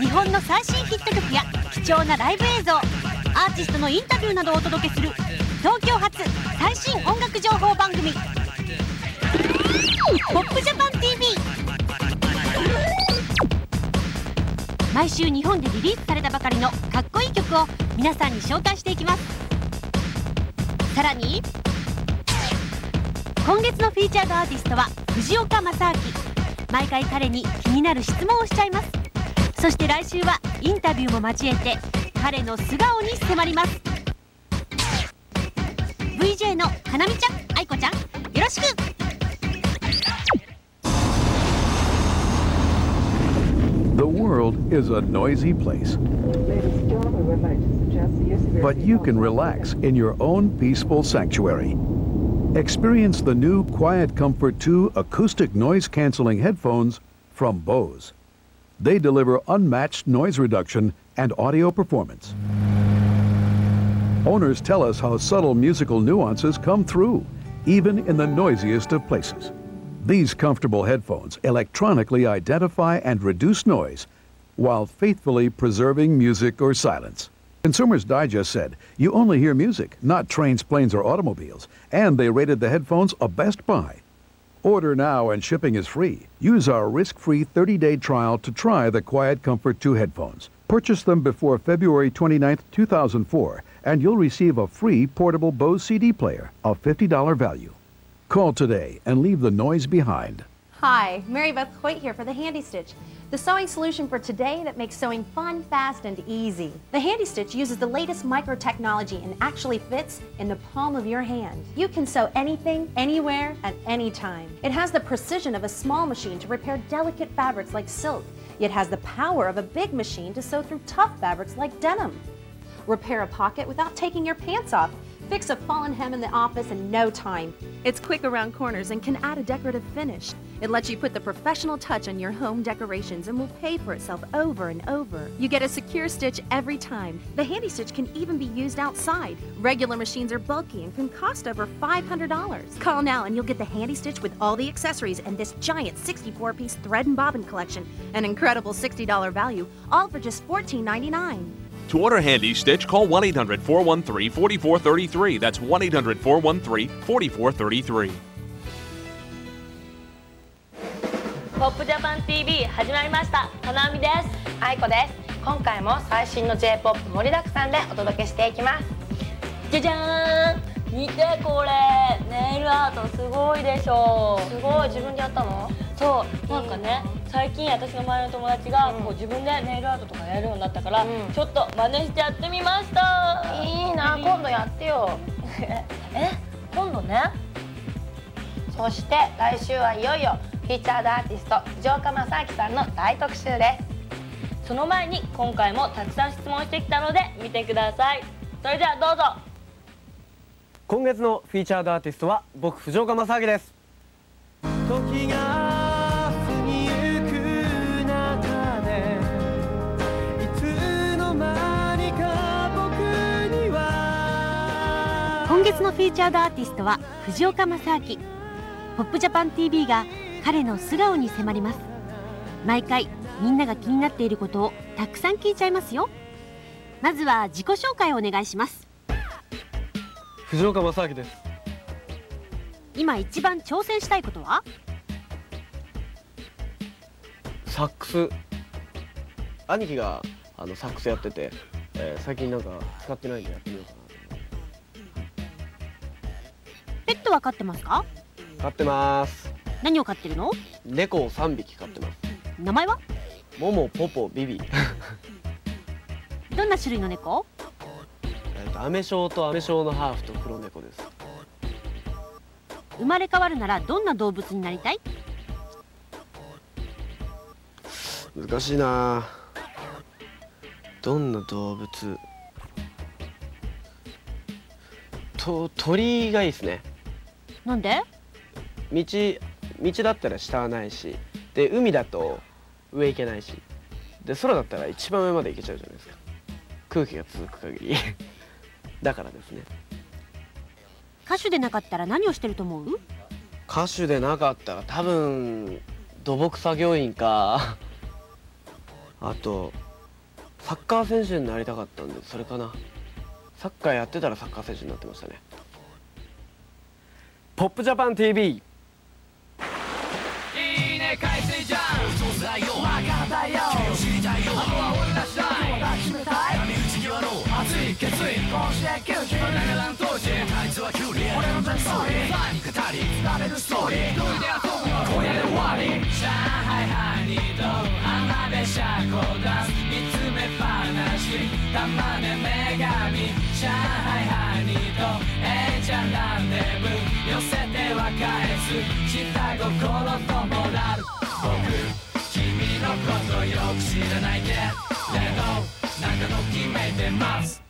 日本の最新ヒット曲や貴重なライブ映像アーティストのインタビューなどをお届けする東京発最新音楽情報番組「ポップジャパン TV」毎週日本でリリースされたばかりのかっこいい曲を皆さんに紹介していきます。さらに今月のフィーチャードアーティストは藤岡正明毎回彼に気になる質問をしちゃいますそして来週はインタビューも交えて彼の素顔に迫ります VJ のかなみちゃん愛子ちゃんよろしく The world is a noisy place. But you can relax in your own peaceful sanctuary. Experience the new Quiet Comfort 2 acoustic noise canceling headphones from Bose. They deliver unmatched noise reduction and audio performance. Owners tell us how subtle musical nuances come through, even in the noisiest of places. These comfortable headphones electronically identify and reduce noise while faithfully preserving music or silence. Consumers Digest said you only hear music, not trains, planes, or automobiles, and they rated the headphones a best buy. Order now and shipping is free. Use our risk-free 30-day trial to try the Quiet Comfort 2 headphones. Purchase them before February 29, 2004, and you'll receive a free portable Bose CD player of $50 value. Call today and leave the noise behind. Hi, Mary Beth Hoyt here for the Handy Stitch, the sewing solution for today that makes sewing fun, fast, and easy. The Handy Stitch uses the latest micro technology and actually fits in the palm of your hand. You can sew anything, anywhere, at any time. It has the precision of a small machine to repair delicate fabrics like silk, yet has the power of a big machine to sew through tough fabrics like denim. Repair a pocket without taking your pants off. Fix a fallen hem in the office in no time. It's quick around corners and can add a decorative finish. It lets you put the professional touch on your home decorations and will pay for itself over and over. You get a secure stitch every time. The Handy Stitch can even be used outside. Regular machines are bulky and can cost over $500. Call now and you'll get the Handy Stitch with all the accessories and this giant 64-piece thread and bobbin collection, an incredible $60 value, all for just $14.99. To order Handy Stitch, call 1 800 413 4433. That's 1 800 413 4433. ポップジャパン TV 始まりました。金網です。愛子です。今回も最新の J-POP 盛りだくさんでお届けしていきます。じゃじゃーん。見てこれ。ネイルアートすごいでしょすごい。自分でやったの？そう。なんかね最近私の周りの友達がこう自分でネイルアートとかやるようになったから、うん。ちょっと真似してやってみました。いいな。今度やってよ。え今度ね。そして来週はいよいよフィーチャードアーティスト藤岡正明さんの大特集です。その前に今回もたくさん質問してきたので見てください。それではどうぞ。今月のフィーチャードアーティストは僕藤岡正明です。時が過ぎゆく中でいつの間にか僕には今月のフィーチャードアーティストは藤岡正明。ポップジャパン TV が彼の素顔に迫ります。毎回みんなが気になっていることをたくさん聞いちゃいますよ。まずは自己紹介をお願いします。藤岡正明です。今一番挑戦したいことは？サックス。兄貴があのサックスやってて、えー最近なんか使ってないんでやってみようかペットは飼ってますか？な飼ってます何を飼ってるの？猫を3匹飼ってます。名前は？モモポポビビ。どんな種類の猫？えっとアメショウとアメショウのハーフと黒猫です。生まれ変わるならどんな動物になりたい？難しいな。どんな動物？と鳥がいいですね。なんで？道道だったら下はないしで海だと上行けないしで空だったら一番上まで行けちゃうじゃないですか。空気が続く限り。だからですね。歌手でなかったら何をしてると思う？歌手でなかったら多分土木作業員か。あとサッカー選手になりたかったんでそれかな。サッカーやってたらサッカー選手になってましたね。ポップジャパン TV 婚して90自分だあいつはキュウリ俺の全ストーリーァンに語り伝れるストーリー一人で遊ぶよ今夜で終わり上海ハニード浜辺シャコダンス見つめ話玉ね女神上海ハニードええじゃランデブー寄せては返す下心とモラル僕君のことよく知らないでれどなんかときめいてます。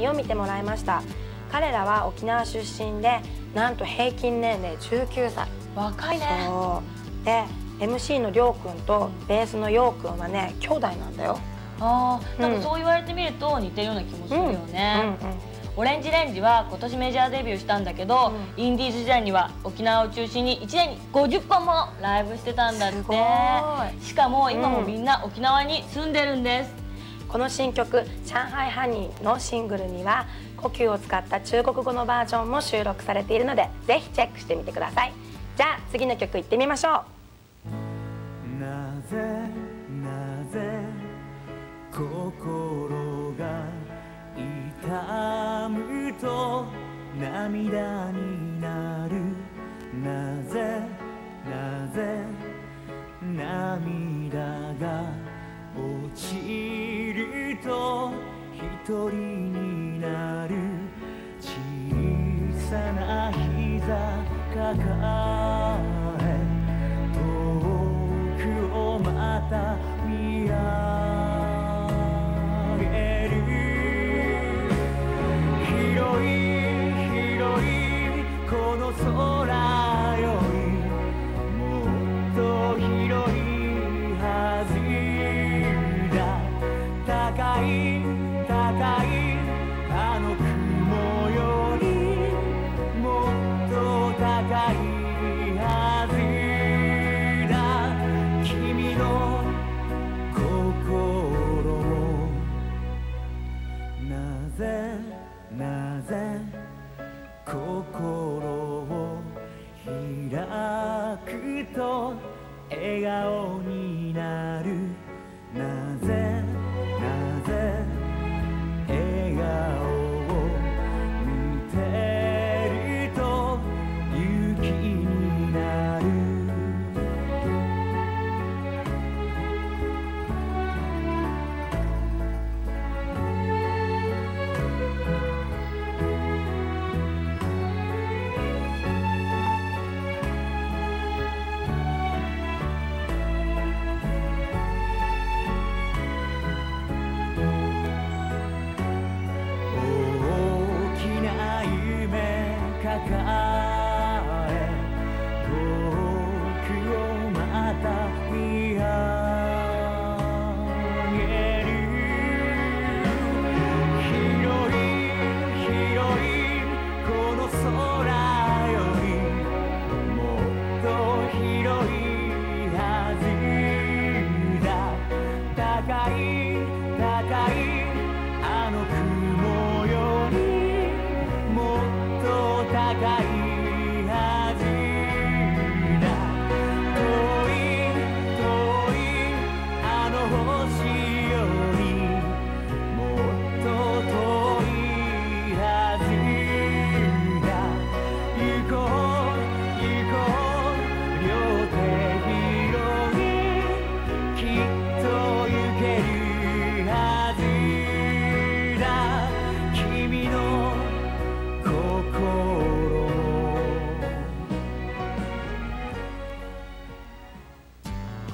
上海ハニーを見てもらいました。彼らは沖縄出身でなんと平均年齢19歳。若いね。そう。で MC のりょうくんとベースのようくんはね兄弟なんだよ。ああなんうん。かそう言われてみると似てるような気もするよね、うんうんオレンジレンジは今年メジャーデビューしたんだけど、インディーズ時代には沖縄を中心に1年に50本もライブしてたんだって。すごい。しかも今もみんな沖縄に住んでるんです、この新曲「上海ハニー」のシングルには呼吸を使った中国語のバージョンも収録されているのでぜひチェックしてみてください。じゃあ次の曲いってみましょう。なぜなぜ心が痛むと涙になる。なぜ一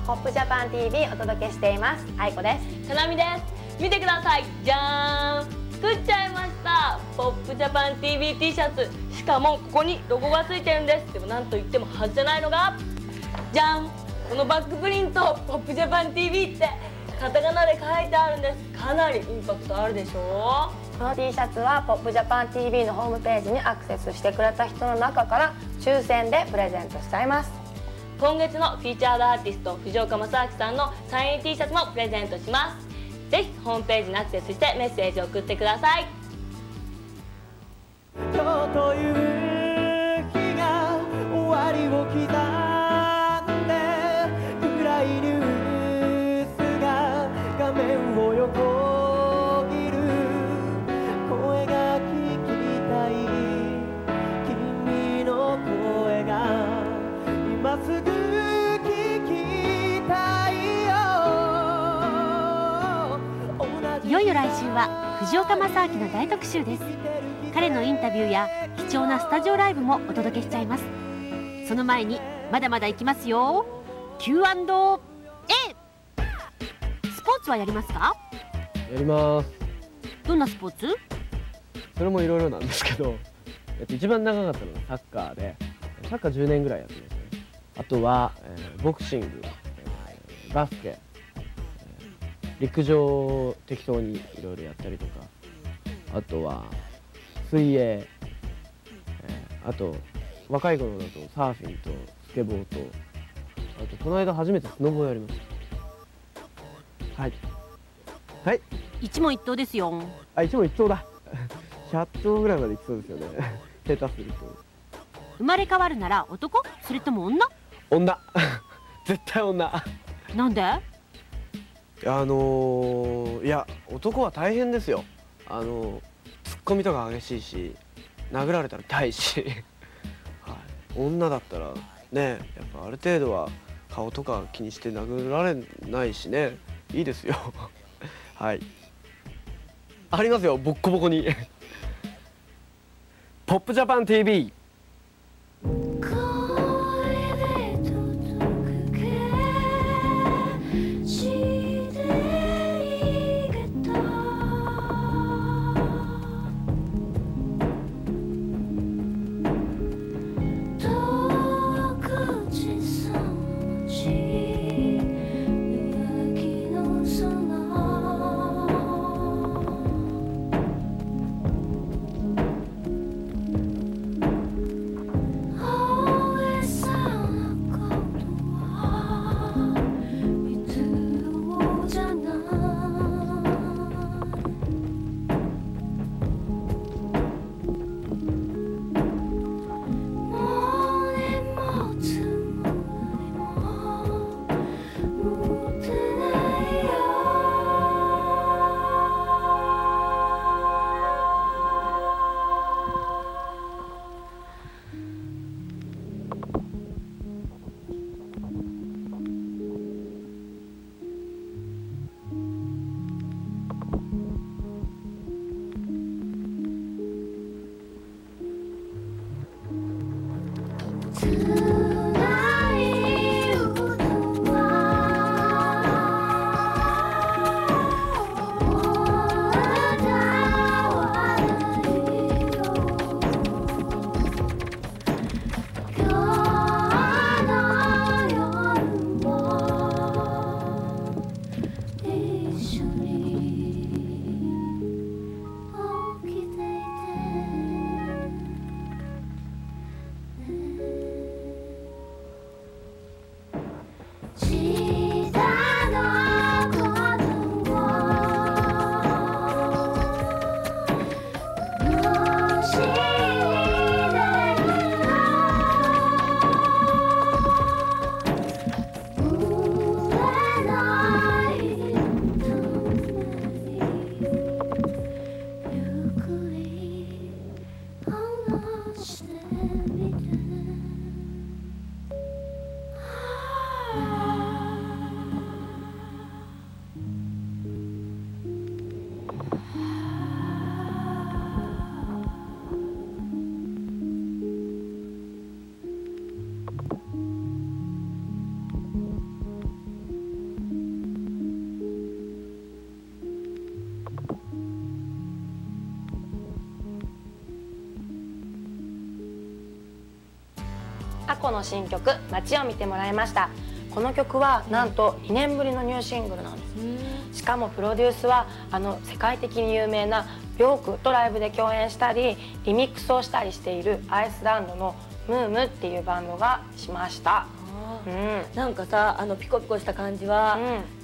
ポップジャパン TV お届けしています。愛子です。かなみです。見てください。じゃーん。作っちゃいました。ポップジャパン TV T シャツ。しかもここにロゴがついてるんです。でもなんといっても外せないのが。じゃん。このバックプリント。ポップジャパン TV って。カタカナで書いてあるんです。かなりインパクトあるでしょ？この T シャツはポップジャパン TV のホームページにアクセスしてくれた人の中から抽選でプレゼントしちゃいます今月のフィーチャードアーティスト藤岡正明さんのサイン T シャツもプレゼントします。ぜひホームページにアクセスしてメッセージを送ってください。は藤岡正明の大特集です。彼のインタビューや貴重なスタジオライブもお届けしちゃいます。その前にまだまだ行きますよ。Q&A スポーツはやりますか？やります。どんなスポーツ？それもいろいろなんですけど、えっと、一番長かったのがサッカーでサッカー10年ぐらいやってますね。あとは、えーボクシング、えーバスケ、えー陸上適当にいろいろやったりとかあとは水泳、えーあと若い頃だとサーフィンとスケボーとあとこの間初めてスノボをやりました。はい。はい。一問一答ですよ。あ一問一答だ。100頭ぐらいまでいきそうですよね。下手すると。生まれ変わるなら男？それとも女？女。絶対女。なんで？あのーいや男は大変ですよあのツッコミとか激しいし殴られたら痛いし、はい、女だったらねやっぱある程度は顔とか気にして殴られないしね。いいですよ。はい。ありますよボッコボコに。ポップジャパン TV「アコの新曲「街」を見てもらいました。この曲はなんと2年ぶりのニューシングルなんです。しかもプロデュースはあの世界的に有名なビョークとライブで共演したりリミックスをしたりしているアイスランドのムームっていうバンドがしました。うん。なんかさあのピコピコした感じは、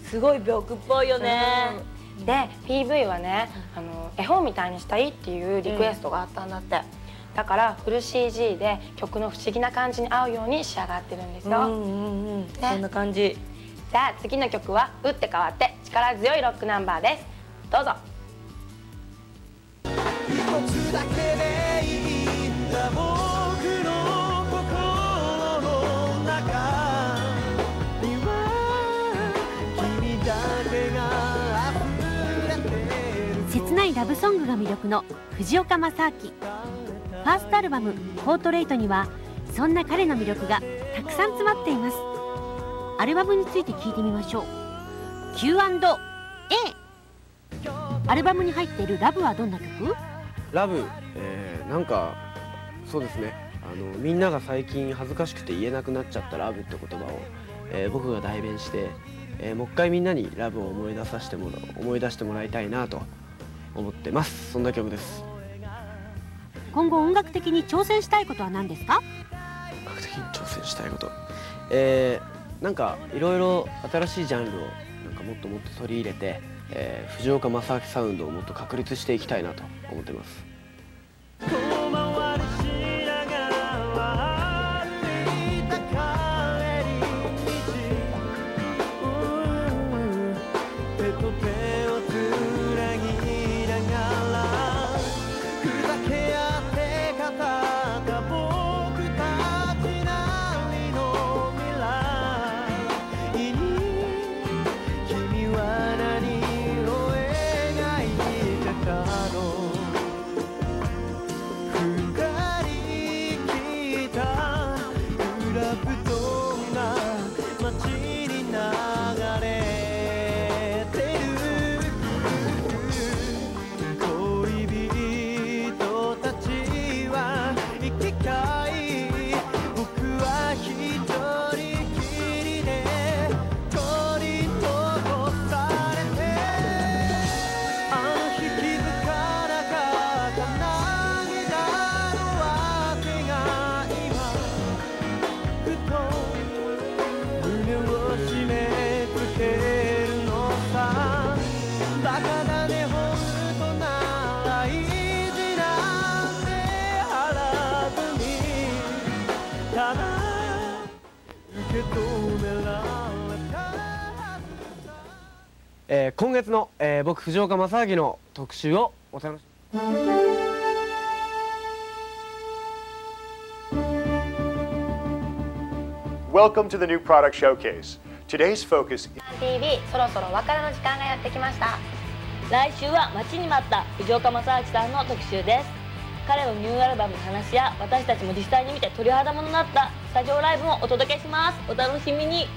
うすごい病気っぽいよね、で PV はねあの絵本みたいにしたいっていうリクエストがあったんだって、だからフル CG で曲の不思議な感じに合うように仕上がってるんですよ、うんうんうんそんな感じ。じゃあ次の曲は打って変わって力強いロックナンバーです。どうぞ。切ないラブソングが魅力の藤岡正明ファーストアルバム「ポートレート」にはそんな彼の魅力がたくさん詰まっています。アルバムについて聞いてみましょう。Q&A アルバムに入っている「ラブはどんな曲？ラブ、えーなんかそうですね。あのみんなが最近恥ずかしくて言えなくなっちゃったラブって言葉を、えー僕が代弁して、えーもう一回みんなにラブを思い出させてもら思い出してもらいたいなと思ってます。そんな曲です。今後音楽的に挑戦したいことは何ですか？音楽的に挑戦したいこと。えーなんかいろいろ新しいジャンルをなんかもっともっと取り入れて、えー藤岡正明サウンドをもっと確立していきたいなと思ってます。えー今月の、えー僕藤岡正明の特集をお楽しみ。Welcome to the new product showcase. Today's focus TV そろそろお別れの時間がやってきました。来週は待ちに待った藤岡正明さんの特集です。彼のニューアルバムの話や私たちも実際に見て鳥肌ものになったスタジオライブもお届けします。お楽しみに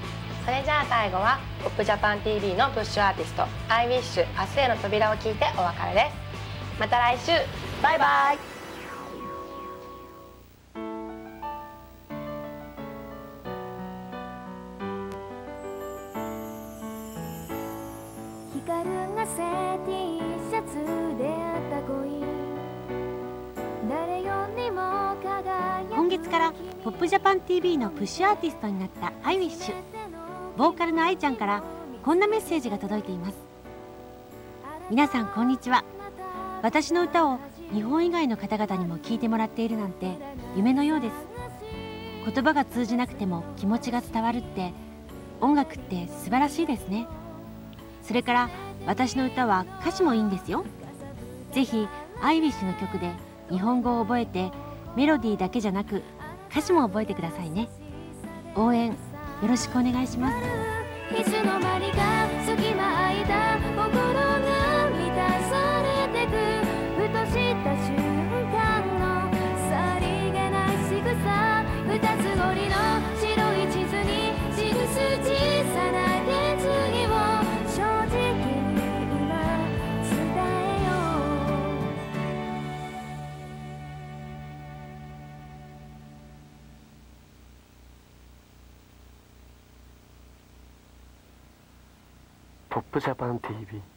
それじゃあ最後は「ポップジャパン t v のプッシュアーティスト「iWish 明。日への扉」を聞いてお別れですまた来週バイバイ光がせ T シャツであった恋誰よりも輝く今月からポップジャパン TV のプッシュアーティストになったアイウィッシュボーカルの愛ちゃんからこんなメッセージが届いています。皆さんこんにちは。私の歌を日本以外の方々にも聞いてもらっているなんて夢のようです。言葉が通じなくても気持ちが伝わるって音楽って素晴らしいですね。それから私の歌は歌詞もいいんですよ。ぜひアイウィッシュの曲で日本語を覚えてメロディーだけじゃなく歌詞も覚えてくださいね。応援よろしくお願いします。日本 TV.